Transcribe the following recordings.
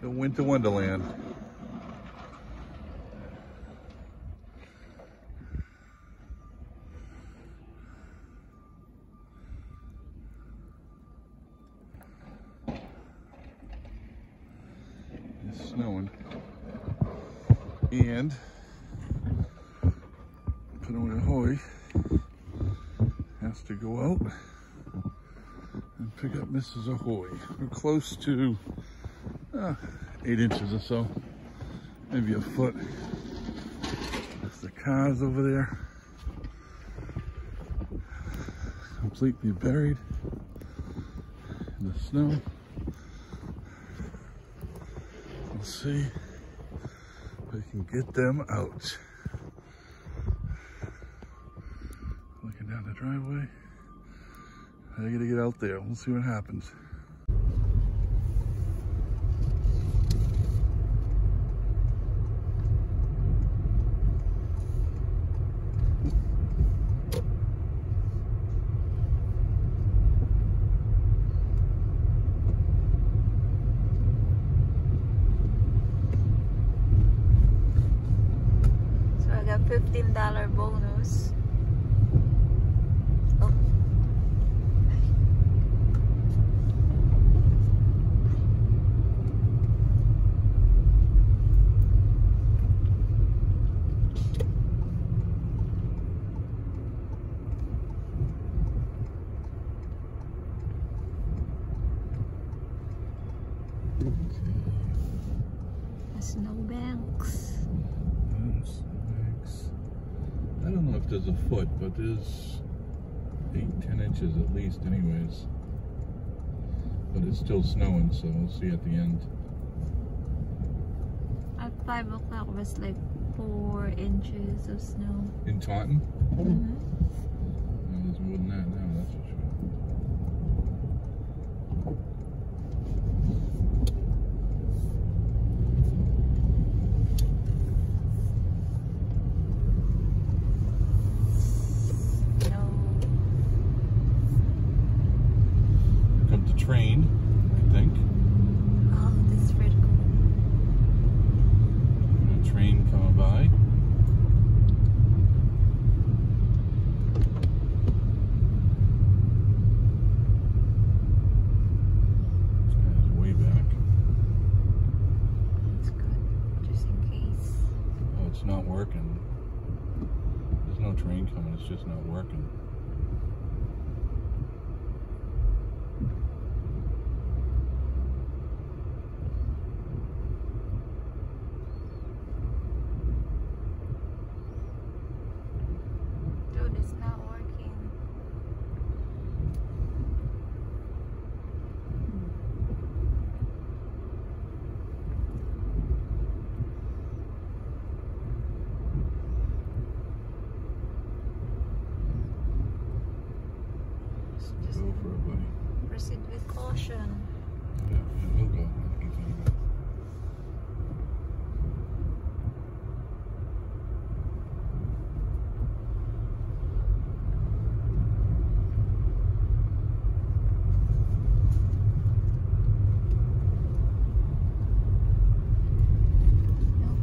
the Winter Wonderland. It's snowing. And Pinoy has to go out and pick up Mrs. Ahoy. We're close to uh, eight inches or so, maybe a foot. There's the cars over there, completely buried in the snow. We'll see if we can get them out. Looking down the driveway. I gotta get out there. We'll see what happens. $1 bonus. Foot, but there's eight, ten inches at least anyways. But it's still snowing, so we'll see at the end. At 5 o'clock was like 4 inches of snow. In Taunton? Mhm. No, there's more than that now, that's for sure. No. Here comes the train, I think. Oh, this is pretty cool. A train coming by. This guy's way back. It's good. Just in case. Oh, it's not working. There's no train coming, it's just not working. Dude, it's not working. Just, just Go for it, buddy. proceed with caution. Yeah, go. I think he's gonna go. No.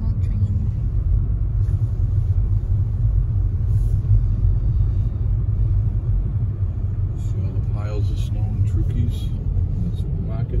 No train. See all the piles of snow and Trookies in the supermarket.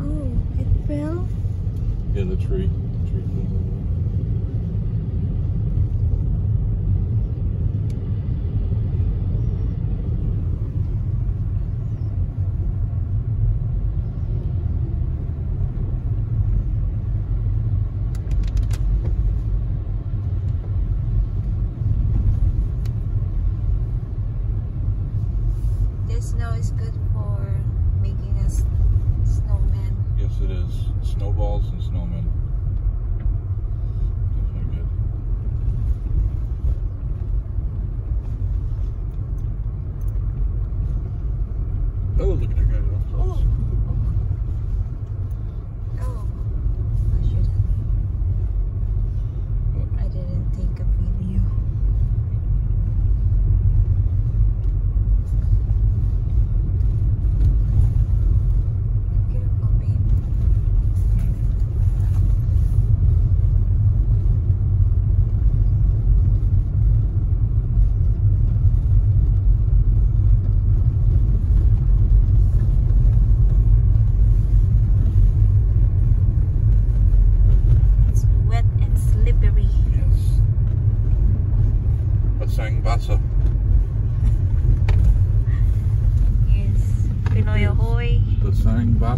Oh, it fell? The tree. The tree It is. Snowballs and snowmen.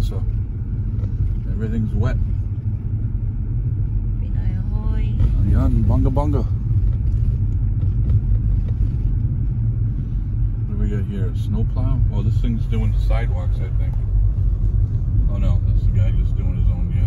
Basa. Everything's wet. Pinoy ahoy. Ayan, bunga bunga. What do we got here? Snowplow? Oh, this thing's doing the sidewalks, I think. Oh no, that's the guy just doing his own yard.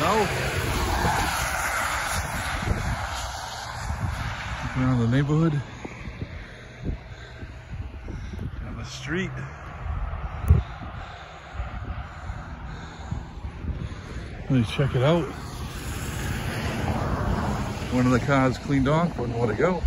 The around the neighborhood. Down the street. Let me check it out. One of the cars cleaned off, wouldn't more to go.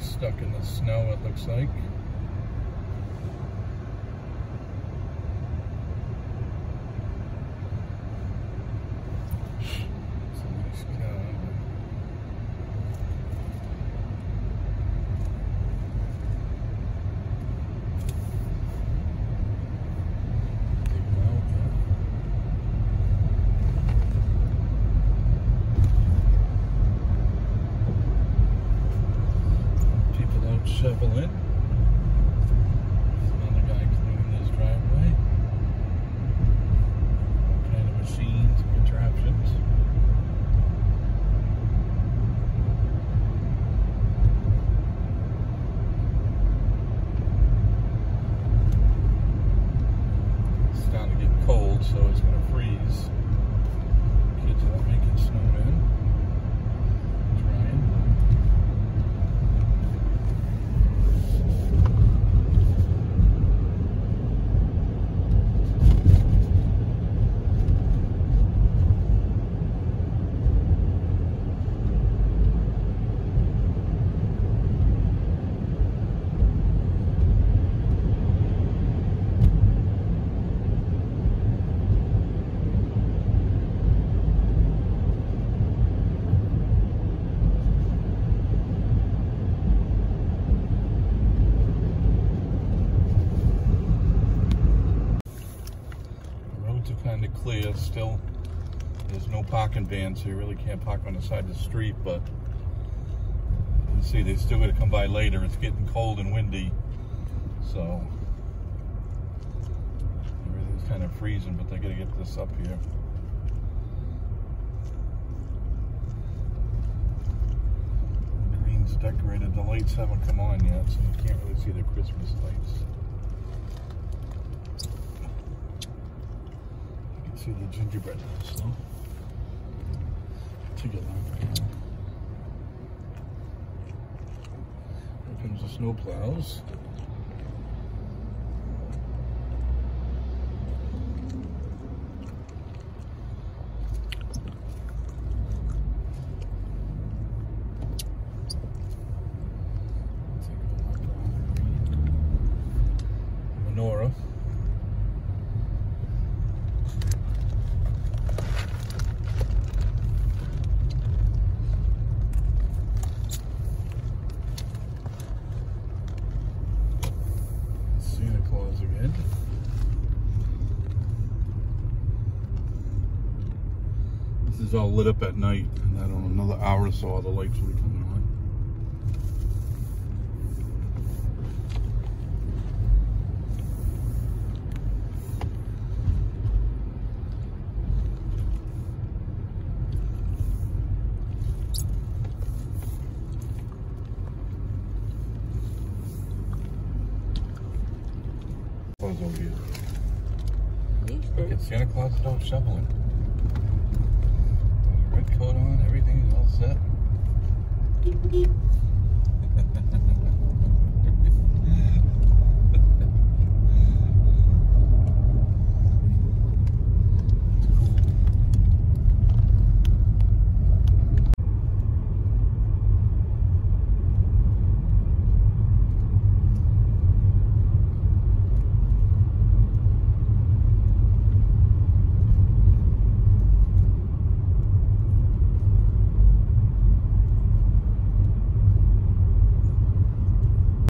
Stuck in the snow, it looks like. It's a nice car. Take him out, yeah. People out shoveling. There's another guy cleaning his driveway. All kind of machines and contraptions. It's starting to get cold, so it's going to freeze. Kids are out making snowmen. Trying. The roads are kind of clear still. There's no parking bans, so you really can't park on the side of the street, but you see they still got to come by later. It's getting cold and windy, so everything's kind of freezing, but they got to get this up here. The green's decorated. The lights haven't come on yet, so you can't really see the Christmas lights. See the gingerbread house, though. Take a look. Here comes the snow plows. Take a look around. Menorah. Santa Claus again. This is all lit up at night, and I don't know, another hour or so, all the lights will be coming on. Close over here. Look at Santa Claus is out shoveling. Got a